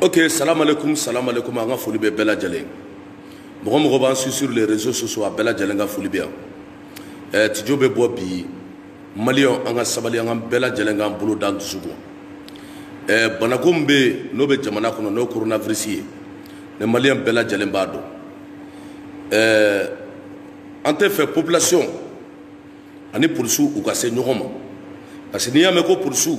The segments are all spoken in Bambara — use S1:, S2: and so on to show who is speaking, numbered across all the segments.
S1: ok salamu aleykum salamu aleykum an ka foli bɛ bɛɛ lajɛlen mɔgɔ mɔgɔ b'an su sur les réseaux sociaux a bɛɛ lajɛlen ka foli bɛ yan ɛɛ eh, tijo bɛ bɔ bi maliyɛnw an ka sabali an ka bɛɛ lajɛlen k'an bolo d'an dusu kun ɛɛ eh, banako min bɛ yen n'o bɛ jamana kɔnɔ n'o ye coronavirus ye ne maliyɛn bɛɛ lajɛlen b'a dɔn ɛɛ eh, an tɛ fɛ population ani polisiw u ka se ɲɔgɔn ma parce que n'i y'a mɛn ko polisiw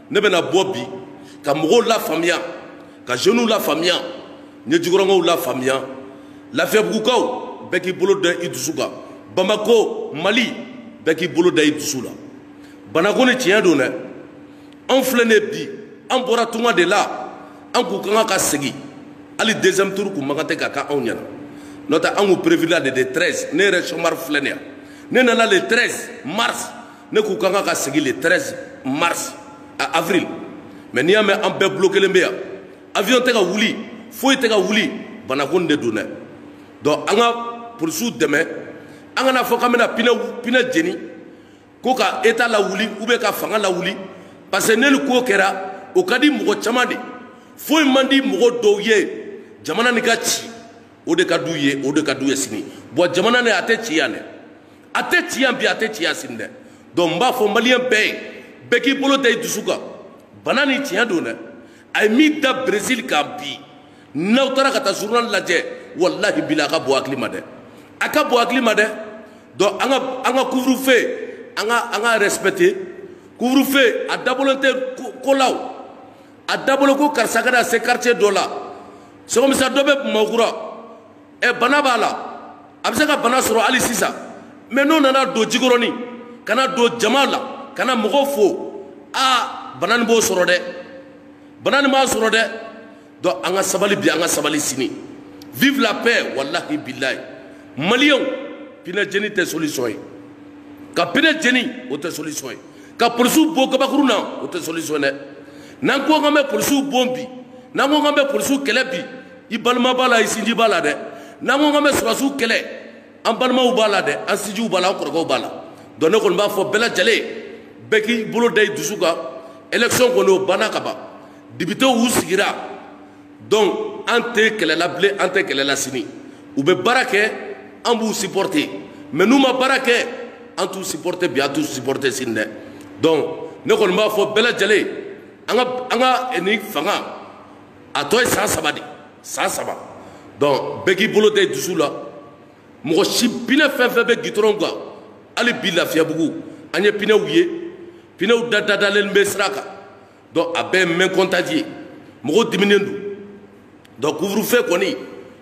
S1: ne bɛna bɔ bi ka mɔgɔw lafaamuya ka jeunes lafaamuya n ye jikɔrɔnkaw lafaamuya lafiyabugukaw bɛɛ k'i bolo da i dusu kan bamako mali bɛɛ k'i bolo da i dusu la banako ni tiɲɛ don dɛ anw filɛ ne bi an bɔra tunga de la an k'u kan ka segin hali deuxième tour kun man kan tɛ ka kɛ anw ɲɛna n'o tɛ an kun prévila de de 13 ne yɛrɛ sɔmari filɛ nin yan ne nana le 13 mars ne k'u ka kan ka sigi le 13 mars à avril mais n'i y'a mɛn an bɛɛ bulo kelen bɛ yan avion tɛ ka wuli foyi tɛ ka wuli banako nin de don dɛ donc an ka polisiw dɛmɛ an kana fɔ k'an bɛna pinɛ pinɛ jeni ko ka eta lawuli ou bien ka fanga lawuli parce que n'olu ko kɛra o ka di mɔgɔ caman de foyi man di mɔgɔ dɔw ye jamana ni ka ci o de ka d'u ye o de ka d'u ye sini bɔn jamana ne a tɛ ci yan dɛ a tɛ ci yan bi a tɛ ci yan sini dɛ donc n b'a fɔ maliyɛn bɛɛ ye bɛɛ k'i bolo da i dusu kan bana ni tiɲɛ don dɛ a ye min da brésil kan bi n'aw taara ka taa journal lajɛ walahi bila a ka bɔ hakili ma dɛ a ka bɔ hakili ma dɛ donc an ka an ka couvre feu an ka an ka respecter couvre feu a dabɔlen tɛ kolaw a dabɔlen ko karisa ka na se quartier dɔ la sɔgɔmisa dɔ bɛ bamakura ɛ bana b'a la a bɛ se ka bana sɔrɔ hali sisan mɛ n'o nana don jikɔrɔni ka na don jama la ka na mɔgɔw fo aa bana nin b'o sɔrɔ dɛ bana nin b'a sɔrɔ dɛ donc an ka sabali bi an ka sabali sini vive la paix walahi bilayi maliyɛnw pinɛ jeni tɛ solution ye ka pinɛ jeni o tɛ solution ye ka polisiw bon kabakuru na o tɛ solution dɛ n'an ko k'an bɛ polisiw bon bi n'an ko k'an bɛ polisiw kɛlɛ bi i balima b'a la i sinji b'a la dɛ n'an ko k'an bɛ sɔrɔsiw kɛlɛ an balimaw b'a la dɛ an sinjiw b'a la an kɔrɔkɛw b'a la dɔn ne kɔni b'a fɔ bɛɛ lajɛlen bɛɛ k'i bolo da i dusu kan élection kɔni o banna ka ban dibitew u sigira donc an tɛ kɛlɛla bilen an tɛ kɛlɛla sini u bɛ baara kɛ an b'u supporter mais n'u ma baara kɛ an t'u supporter bi an t'u supporter sini dɛ donc ne kɔni b'a fɔ bɛɛ lajɛlen an ka an ka nin fanga a tɔ ye san saba de san saba donc bɛɛ k'i bolo da i dusu la mɔgɔ si pinɛ fɛn fɛn bɛ gitɔrɔn kan hali bi lafiyabugu an ye pinɛw ye pinɛw da dadalen bɛ sira kan donc a bɛɛ ye mɛn kɔntaji ye mɔgɔw diminen don donc couvre-feu kɔni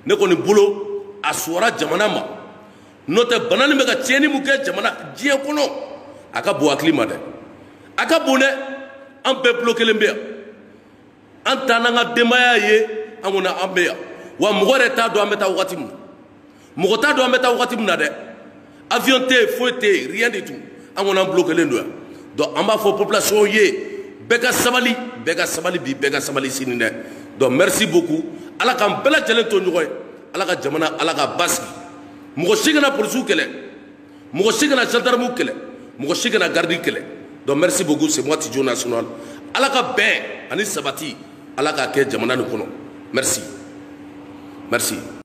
S1: ne kɔni bolo a suwara jamana ma n'o tɛ bana nin bɛ ka tiɲɛni min kɛ jamana diɲɛ kɔnɔ a ka bon hakili ma dɛ a ka bon dɛ an bɛɛ bolo kelen bɛ yan an taa n'an ka denbaya ye an kɔni an bɛ yan wa mɔgɔ yɛrɛ t'a dɔn an bɛ taa wagati min na mɔgɔ t'a dɔn an bɛ taa wagati min na dɛ avion tɛ yen foyi tɛ yen rien du tout an kɔni an bulokɛlen don yan donc an b'a fɔ population ye bɛɛ ka sabali bɛɛ ka sabali bi bɛɛ ka sabali sini dɛ donc merci beaucoup ala k'an bɛɛ lajɛlen to ɲɔgɔn ye ala ka jamana ala ka basigi mɔgɔ si kana polisiw kɛlɛ mɔgɔ si kana gendarme kɛlɛ mɔgɔ si kana garidi kɛlɛ donc merci beaucoup c'est moi tijo national ala ka bɛn ani sabati ala k'a kɛ jamana nin kɔnɔ merci merci